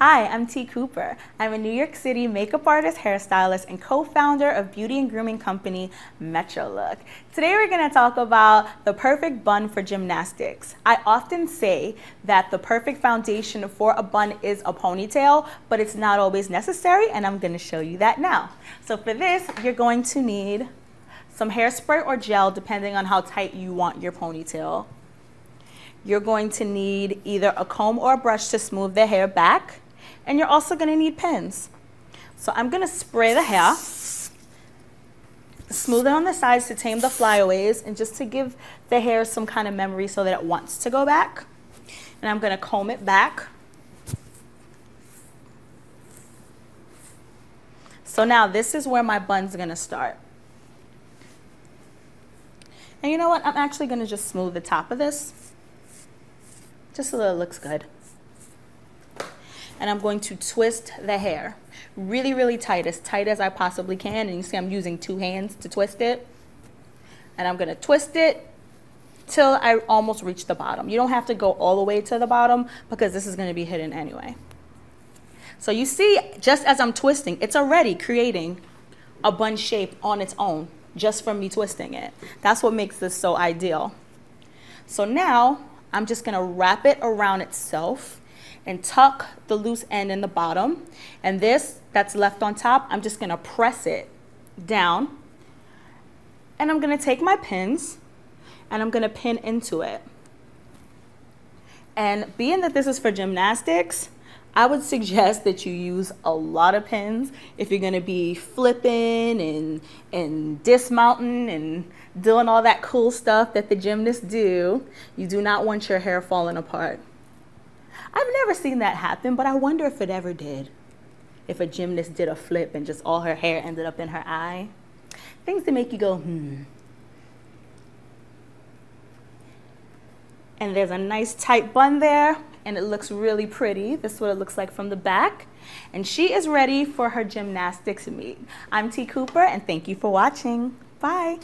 Hi, I'm T. Cooper. I'm a New York City makeup artist, hairstylist, and co-founder of beauty and grooming company Metro Look. Today we're going to talk about the perfect bun for gymnastics. I often say that the perfect foundation for a bun is a ponytail, but it's not always necessary, and I'm going to show you that now. So for this, you're going to need some hairspray or gel, depending on how tight you want your ponytail. You're going to need either a comb or a brush to smooth the hair back and you're also going to need pins. So I'm going to spray the hair, smooth it on the sides to tame the flyaways and just to give the hair some kind of memory so that it wants to go back. And I'm going to comb it back. So now this is where my bun's going to start. And you know what? I'm actually going to just smooth the top of this just so that it looks good and I'm going to twist the hair really, really tight, as tight as I possibly can. And you see I'm using two hands to twist it. And I'm gonna twist it till I almost reach the bottom. You don't have to go all the way to the bottom because this is gonna be hidden anyway. So you see, just as I'm twisting, it's already creating a bun shape on its own just from me twisting it. That's what makes this so ideal. So now I'm just gonna wrap it around itself and tuck the loose end in the bottom. And this that's left on top, I'm just gonna press it down. And I'm gonna take my pins and I'm gonna pin into it. And being that this is for gymnastics, I would suggest that you use a lot of pins if you're gonna be flipping and, and dismounting and doing all that cool stuff that the gymnasts do. You do not want your hair falling apart. Never seen that happen, but I wonder if it ever did. If a gymnast did a flip and just all her hair ended up in her eye. Things that make you go, hmm. And there's a nice tight bun there, and it looks really pretty. This is what it looks like from the back. And she is ready for her gymnastics meet. I'm T. Cooper, and thank you for watching. Bye.